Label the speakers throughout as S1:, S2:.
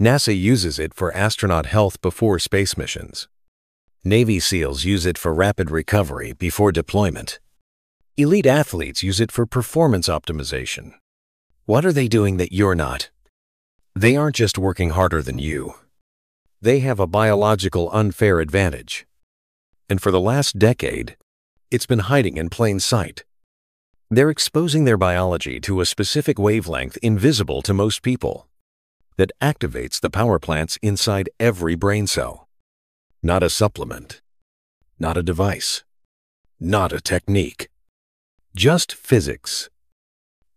S1: NASA uses it for astronaut health before space missions. Navy SEALs use it for rapid recovery before deployment. Elite athletes use it for performance optimization. What are they doing that you're not? They aren't just working harder than you. They have a biological unfair advantage. And for the last decade, it's been hiding in plain sight. They're exposing their biology to a specific wavelength invisible to most people that activates the power plants inside every brain cell. Not a supplement. Not a device. Not a technique. Just physics.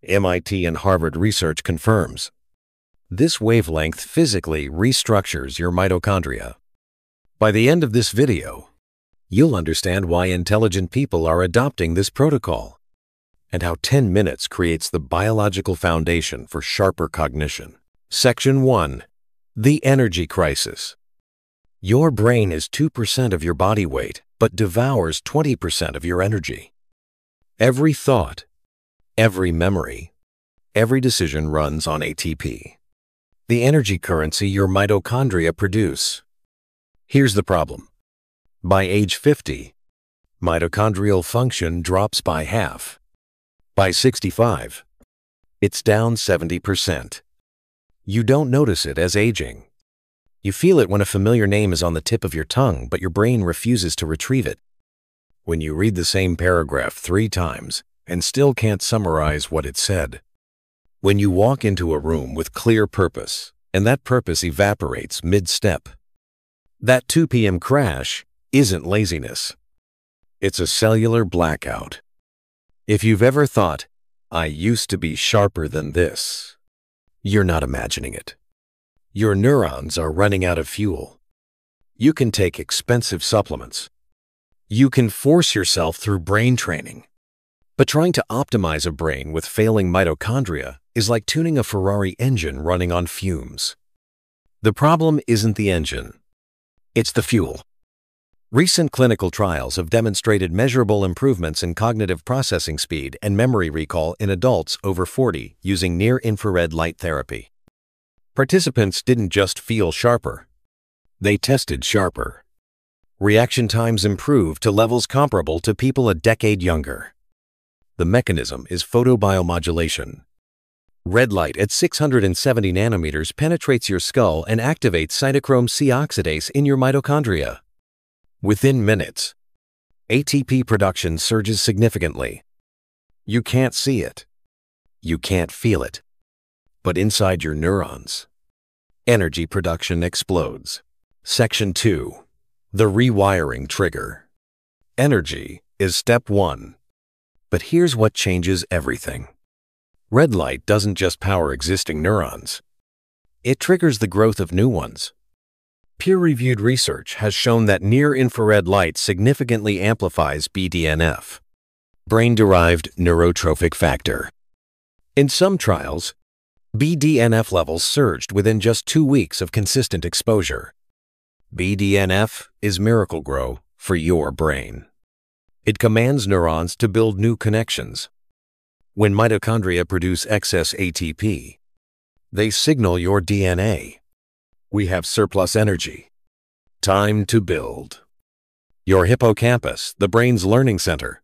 S1: MIT and Harvard research confirms. This wavelength physically restructures your mitochondria. By the end of this video, you'll understand why intelligent people are adopting this protocol and how 10 minutes creates the biological foundation for sharper cognition. Section 1. The Energy Crisis Your brain is 2% of your body weight, but devours 20% of your energy. Every thought, every memory, every decision runs on ATP, the energy currency your mitochondria produce. Here's the problem. By age 50, mitochondrial function drops by half. By 65, it's down 70%. You don't notice it as aging. You feel it when a familiar name is on the tip of your tongue, but your brain refuses to retrieve it. When you read the same paragraph three times and still can't summarize what it said. When you walk into a room with clear purpose and that purpose evaporates mid-step. That 2 p.m. crash isn't laziness. It's a cellular blackout. If you've ever thought, I used to be sharper than this, you're not imagining it. Your neurons are running out of fuel. You can take expensive supplements. You can force yourself through brain training. But trying to optimize a brain with failing mitochondria is like tuning a Ferrari engine running on fumes. The problem isn't the engine. It's the fuel. Recent clinical trials have demonstrated measurable improvements in cognitive processing speed and memory recall in adults over 40 using near-infrared light therapy. Participants didn't just feel sharper. They tested sharper. Reaction times improved to levels comparable to people a decade younger. The mechanism is photobiomodulation. Red light at 670 nanometers penetrates your skull and activates cytochrome C oxidase in your mitochondria. Within minutes, ATP production surges significantly. You can't see it. You can't feel it. But inside your neurons, energy production explodes. Section 2. The Rewiring Trigger. Energy is step 1. But here's what changes everything. Red light doesn't just power existing neurons. It triggers the growth of new ones. Peer-reviewed research has shown that near-infrared light significantly amplifies BDNF, brain-derived neurotrophic factor. In some trials, BDNF levels surged within just two weeks of consistent exposure. BDNF is Miracle-Gro for your brain. It commands neurons to build new connections. When mitochondria produce excess ATP, they signal your DNA we have surplus energy. Time to build. Your hippocampus, the brain's learning center,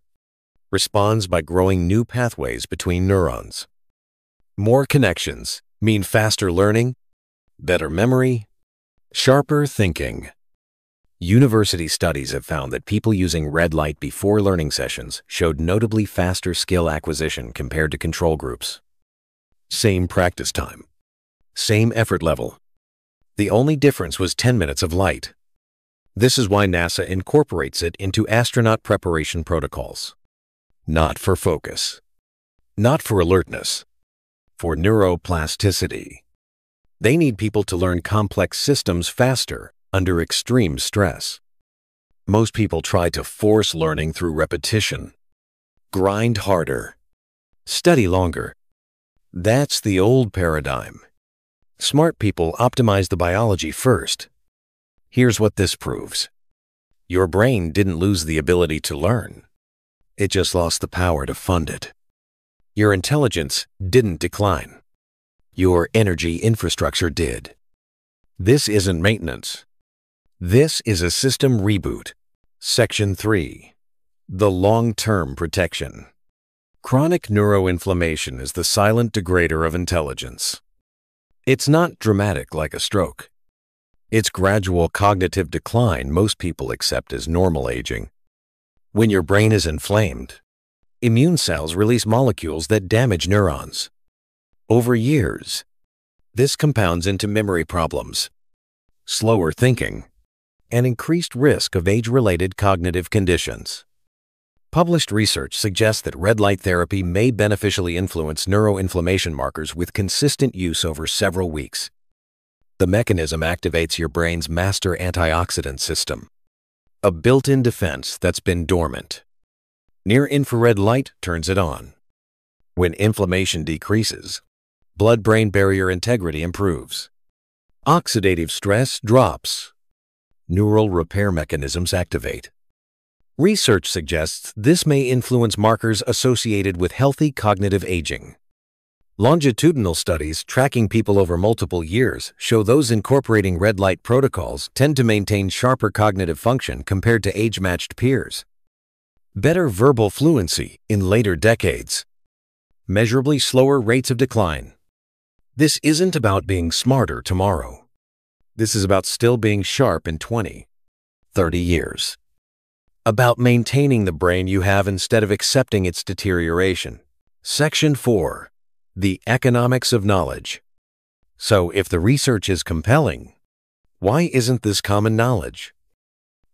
S1: responds by growing new pathways between neurons. More connections mean faster learning, better memory, sharper thinking. University studies have found that people using red light before learning sessions showed notably faster skill acquisition compared to control groups. Same practice time. Same effort level. The only difference was 10 minutes of light. This is why NASA incorporates it into astronaut preparation protocols. Not for focus. Not for alertness. For neuroplasticity. They need people to learn complex systems faster under extreme stress. Most people try to force learning through repetition. Grind harder. Study longer. That's the old paradigm. Smart people optimize the biology first. Here's what this proves. Your brain didn't lose the ability to learn. It just lost the power to fund it. Your intelligence didn't decline. Your energy infrastructure did. This isn't maintenance. This is a system reboot. Section 3. The long-term protection. Chronic neuroinflammation is the silent degrader of intelligence. It's not dramatic like a stroke. It's gradual cognitive decline most people accept as normal aging. When your brain is inflamed, immune cells release molecules that damage neurons. Over years, this compounds into memory problems, slower thinking, and increased risk of age-related cognitive conditions. Published research suggests that red light therapy may beneficially influence neuroinflammation markers with consistent use over several weeks. The mechanism activates your brain's master antioxidant system, a built-in defense that's been dormant. Near-infrared light turns it on. When inflammation decreases, blood-brain barrier integrity improves. Oxidative stress drops. Neural repair mechanisms activate. Research suggests this may influence markers associated with healthy cognitive aging. Longitudinal studies tracking people over multiple years show those incorporating red light protocols tend to maintain sharper cognitive function compared to age-matched peers. Better verbal fluency in later decades. Measurably slower rates of decline. This isn't about being smarter tomorrow. This is about still being sharp in 20, 30 years about maintaining the brain you have instead of accepting its deterioration. Section 4. The Economics of Knowledge. So if the research is compelling, why isn't this common knowledge?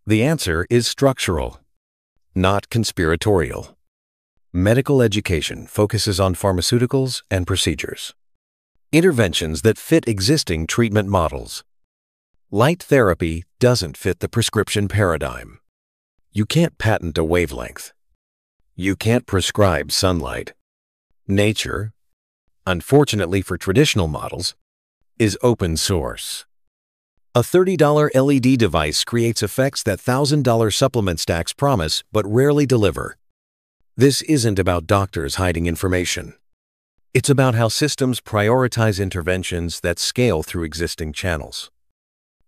S1: The answer is structural, not conspiratorial. Medical education focuses on pharmaceuticals and procedures. Interventions that fit existing treatment models. Light therapy doesn't fit the prescription paradigm. You can't patent a wavelength. You can't prescribe sunlight. Nature, unfortunately for traditional models, is open source. A $30 LED device creates effects that $1,000 supplement stacks promise but rarely deliver. This isn't about doctors hiding information. It's about how systems prioritize interventions that scale through existing channels.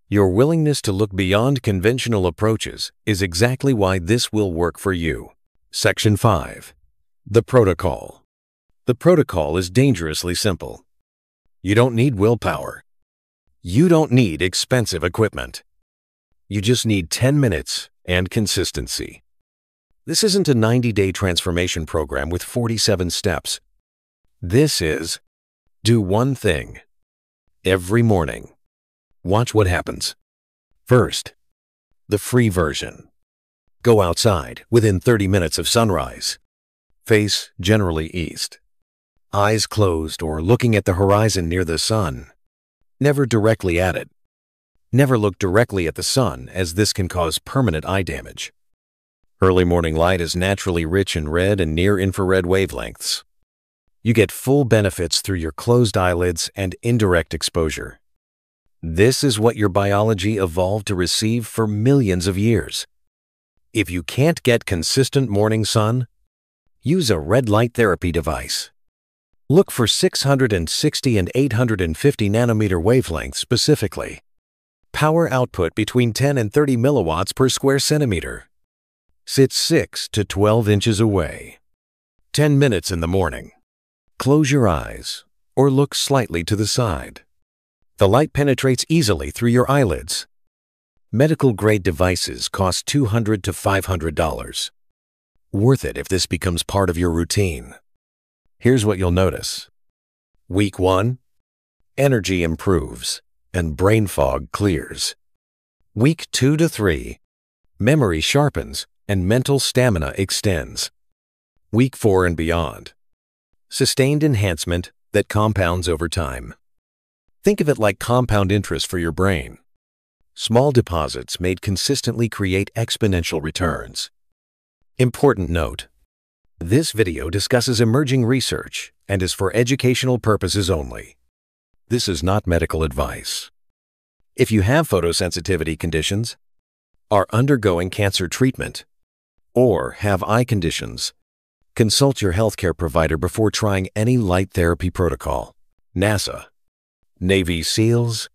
S1: Your willingness to look beyond conventional approaches is exactly why this will work for you. Section 5. The Protocol. The protocol is dangerously simple. You don't need willpower. You don't need expensive equipment. You just need 10 minutes and consistency. This isn't a 90-day transformation program with 47 steps. This is do one thing every morning. Watch what happens. First, the free version. Go outside within 30 minutes of sunrise. Face generally east. Eyes closed or looking at the horizon near the sun. Never directly at it. Never look directly at the sun as this can cause permanent eye damage. Early morning light is naturally rich in red and near-infrared wavelengths. You get full benefits through your closed eyelids and indirect exposure. This is what your biology evolved to receive for millions of years. If you can't get consistent morning sun, use a red light therapy device. Look for 660 and 850 nanometer wavelengths specifically. Power output between 10 and 30 milliwatts per square centimeter. Sit 6 to 12 inches away. 10 minutes in the morning. Close your eyes or look slightly to the side. The light penetrates easily through your eyelids. Medical-grade devices cost $200 to $500. Worth it if this becomes part of your routine. Here's what you'll notice. Week 1. Energy improves and brain fog clears. Week 2 to 3. Memory sharpens and mental stamina extends. Week 4 and beyond. Sustained enhancement that compounds over time. Think of it like compound interest for your brain. Small deposits made consistently create exponential returns. Important note. This video discusses emerging research and is for educational purposes only. This is not medical advice. If you have photosensitivity conditions, are undergoing cancer treatment, or have eye conditions, consult your healthcare provider before trying any light therapy protocol. NASA Navy SEALs,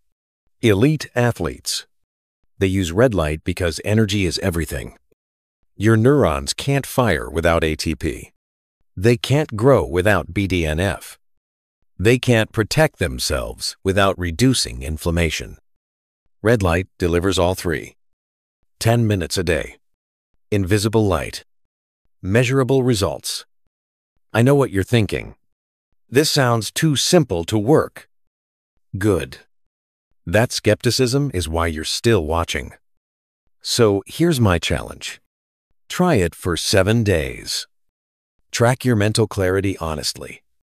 S1: Elite athletes. They use red light because energy is everything. Your neurons can't fire without ATP. They can't grow without BDNF. They can't protect themselves without reducing inflammation. Red light delivers all three. 10 minutes a day. Invisible light. Measurable results. I know what you're thinking. This sounds too simple to work. Good. That skepticism is why you're still watching. So here's my challenge. Try it for seven days. Track your mental clarity honestly.